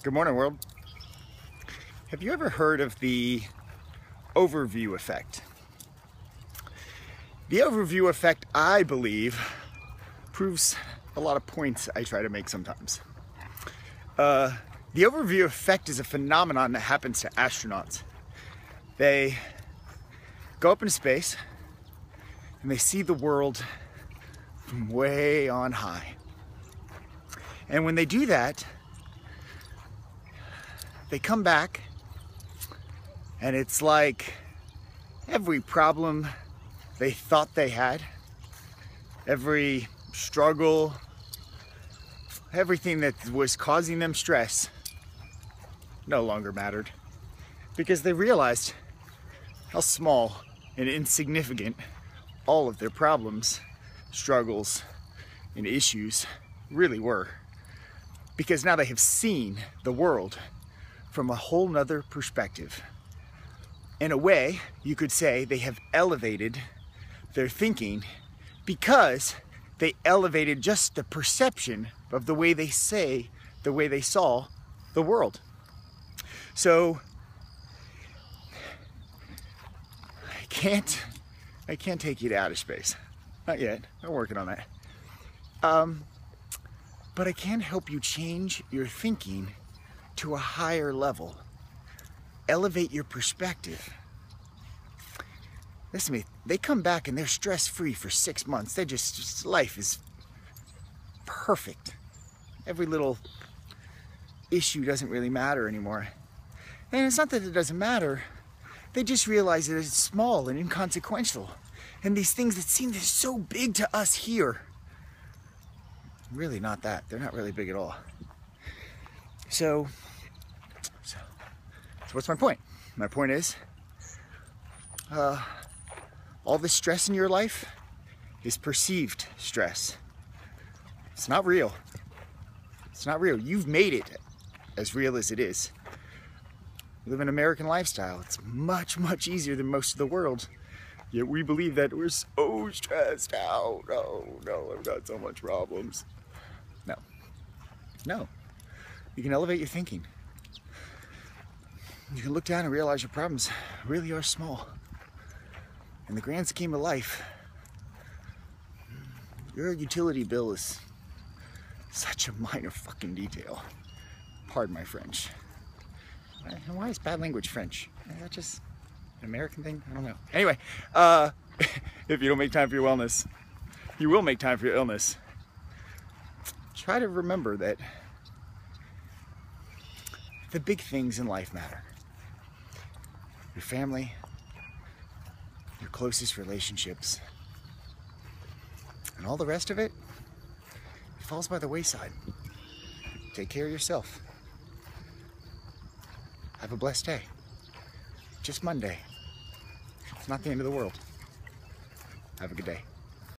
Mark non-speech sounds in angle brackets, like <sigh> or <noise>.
Good morning, world. Have you ever heard of the overview effect? The overview effect, I believe, proves a lot of points I try to make sometimes. Uh, the overview effect is a phenomenon that happens to astronauts. They go up into space and they see the world from way on high. And when they do that, they come back and it's like every problem they thought they had, every struggle, everything that was causing them stress no longer mattered because they realized how small and insignificant all of their problems, struggles, and issues really were. Because now they have seen the world from a whole nother perspective. In a way, you could say they have elevated their thinking because they elevated just the perception of the way they say, the way they saw the world. So I can't, I can't take you to outer space. Not yet. I'm working on that. Um, but I can help you change your thinking to a higher level. Elevate your perspective. Listen to me, they come back and they're stress free for six months. They just, just, life is perfect. Every little issue doesn't really matter anymore. And it's not that it doesn't matter, they just realize that it's small and inconsequential. And these things that seem so big to us here, really not that. They're not really big at all. So, so, so what's my point? My point is, uh, all the stress in your life is perceived stress. It's not real. It's not real. You've made it as real as it is. We live an American lifestyle. It's much, much easier than most of the world. Yet we believe that we're so stressed out. Oh no, I've got so much problems. No. No. You can elevate your thinking. You can look down and realize your problems really are small. In the grand scheme of life, your utility bill is such a minor fucking detail. Pardon my French. And why is bad language French? Is that just an American thing? I don't know. Anyway, uh, <laughs> if you don't make time for your wellness, you will make time for your illness. Try to remember that the big things in life matter. Your family, your closest relationships, and all the rest of it, it falls by the wayside. Take care of yourself. Have a blessed day. Just Monday. It's not the end of the world. Have a good day.